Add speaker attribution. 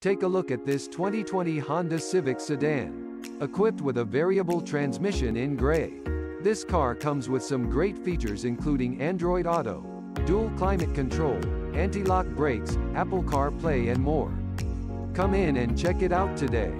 Speaker 1: Take a look at this 2020 Honda Civic sedan. Equipped with a variable transmission in gray. This car comes with some great features including Android Auto, dual climate control, anti-lock brakes, Apple CarPlay and more. Come in and check it out today.